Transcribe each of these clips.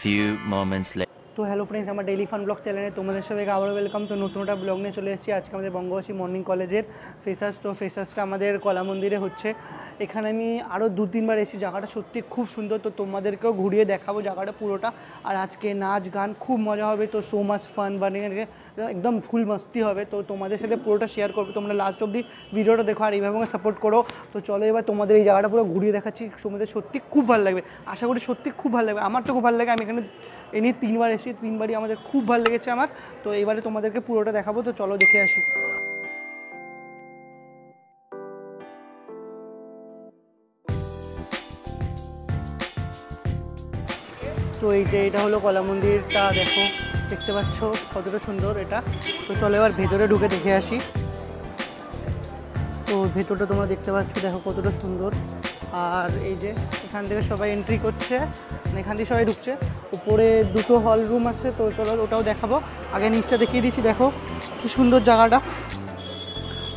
Few moments later. তো hello friends আমার daily fun blog চ্যানেলে তোমাদের সবাইকে আবারও ওয়েলকাম তো নতুন একটা ব্লগ নিয়ে চলে এসেছি। আজকে আমাদের বঙ্গবাসী মর্নিং কলেজের ফেসাস তো ফেসাসটা আমাদের কলা মন্দিরে হচ্ছে। এখানে আমি আরও দু তিনবার এসেছি। জায়গাটা সত্যি খুব সুন্দর। তো তোমাদেরকেও ঘুরিয়ে দেখাবো জায়গাটা পুরোটা। আর আজকে নাচ, গান খুব মজা হবে। তো সো মাচ ফান বানিয়ে একদম ফুল মস্তি হবে। তো তোমাদের সাথে পুরোটা শেয়ার করব। তোমরা লাস্ট অবধি ভিডিওটা দেখো আর এইভাবে সাপোর্ট করো। তো চলো এবার তোমাদের এই জায়গাটা পুরো ঘুরিয়ে দেখাচ্ছি। তোমাদের সত্যি খুব ভালো লাগবে। আশা করি সত্যি খুব ভালো লাগবে। আমার তো খুব ভালো লাগে। আমি এখানে এ নিয়ে তিনবার এসেছি। তিনবারই আমাদের খুব ভালো লেগেছে আমার। তো এবারে তোমাদেরকে পুরোটা দেখাবো। তো চলো দেখে আসি। তো এই যে এটা হলো কলা মন্দিরটা, দেখো, দেখতে পাচ্ছ কতটা সুন্দর এটা। তো চলো এবার ভেতরে ঢুকে দেখে আসি। তো ভেতরটা তোমরা দেখতে পাচ্ছ, দেখো কতটা সুন্দর। আর এই যে এখান থেকে সবাই এন্ট্রি করছে মানে এখান থেকে সবাই ঢুকছে। উপরে দুটো হল রুম আছে, তো চলো ওটাও দেখাবো। আগে নিচটা দেখিয়ে দিচ্ছি, দেখো কি সুন্দর জায়গাটা।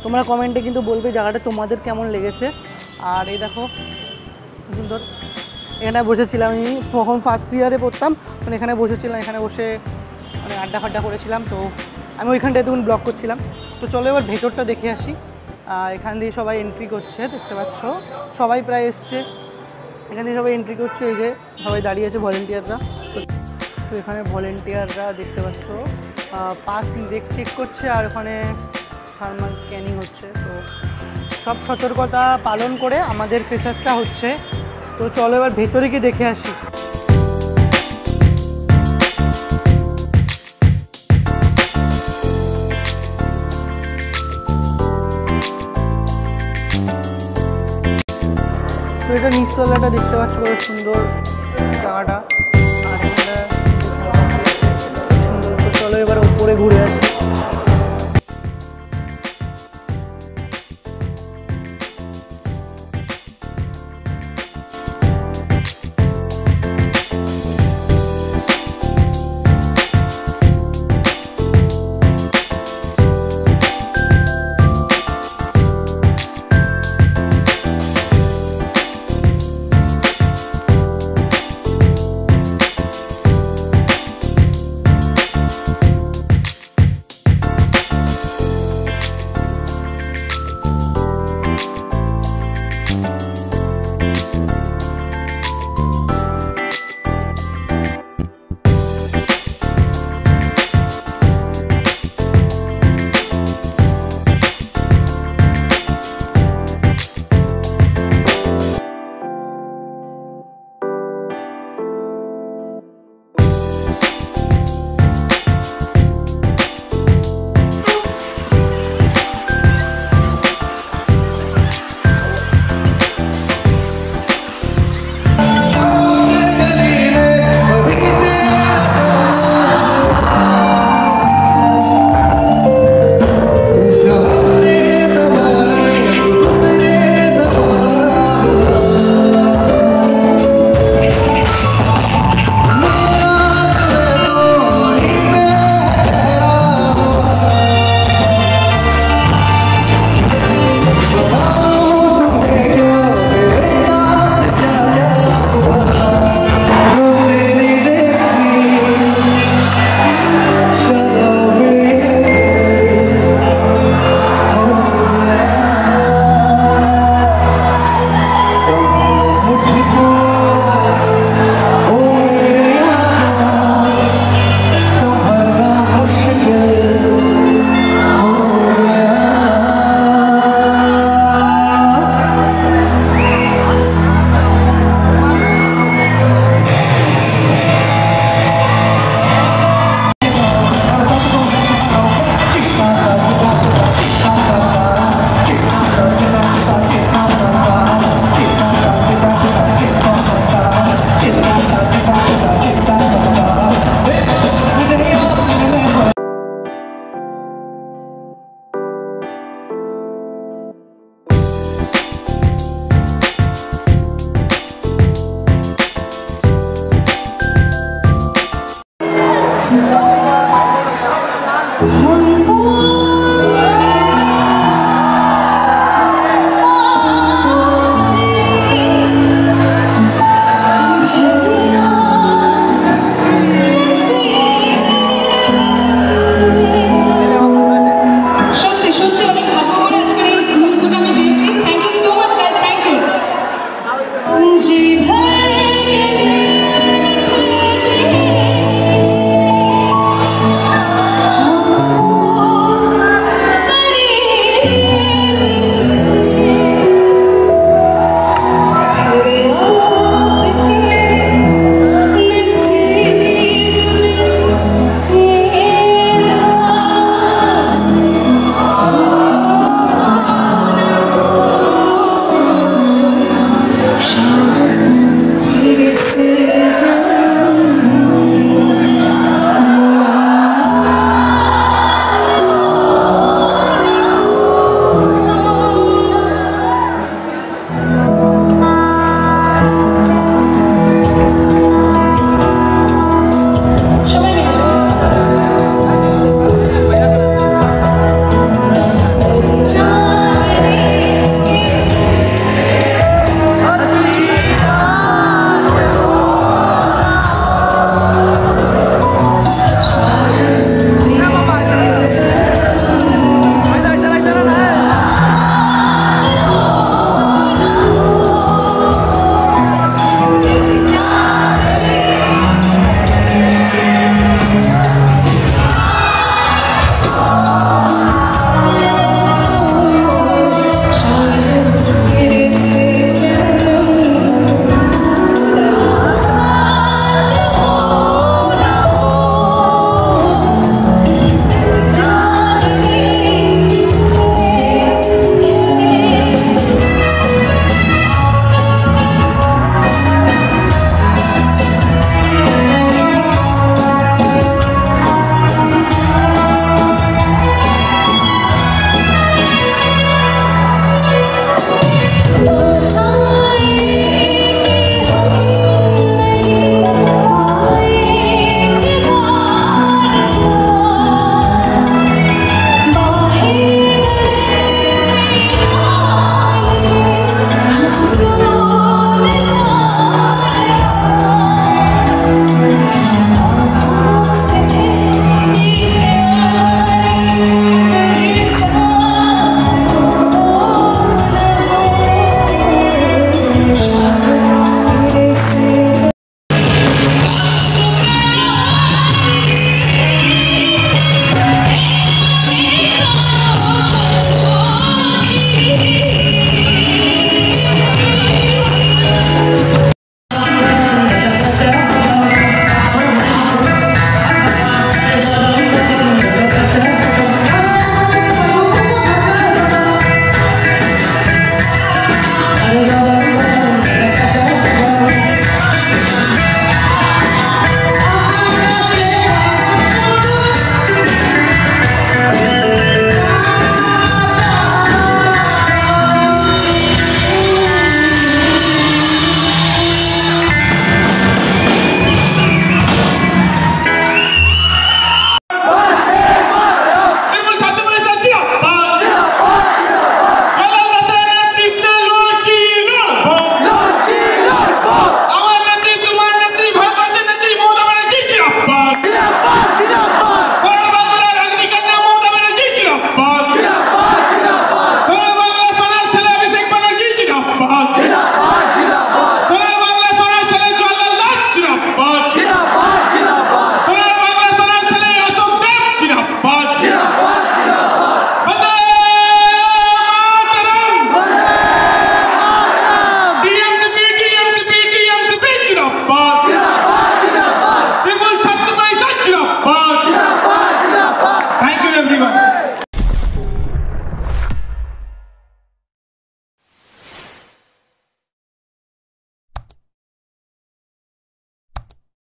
তোমরা কমেন্টে কিন্তু বলবে জায়গাটা তোমাদের কেমন লেগেছে। আর এই দেখো সুন্দর। এখানে বসেছিলাম আমি তখন ফার্স্ট ইয়ারে পড়তাম মানে এখানে বসেছিলাম, এখানে বসে মানে আড্ডা ফাড্ডা করেছিলাম, তো আমি ওইখানটায় তখন ব্লগ করছিলাম। তো চলো এবার ভেতরটা দেখে আসি। এখান দিয়ে সবাই এন্ট্রি করছে, দেখতে পাচ্ছ? সবাই প্রায় এসছে। এখান দিয়ে সবাই এন্ট্রি করছে, এই যে সবাই দাঁড়িয়ে আছে ভলেন্টিয়াররা তো এখানে ভলেন্টিয়াররা দেখতে পাচ্ছ। পাস দেখ চেক করছে আর ওখানে থার্মাল স্ক্যানিং হচ্ছে। তো সব সতর্কতা পালন করে আমাদের ফেসাসটা হচ্ছে। তো চলো এবার ভেতরে গিয়ে দেখে আসি। এটা নিচতলাটা দেখতে পাচ্ছ, কত সুন্দর জায়গাটা। চলো এবার উপরে ঘুরে আসি।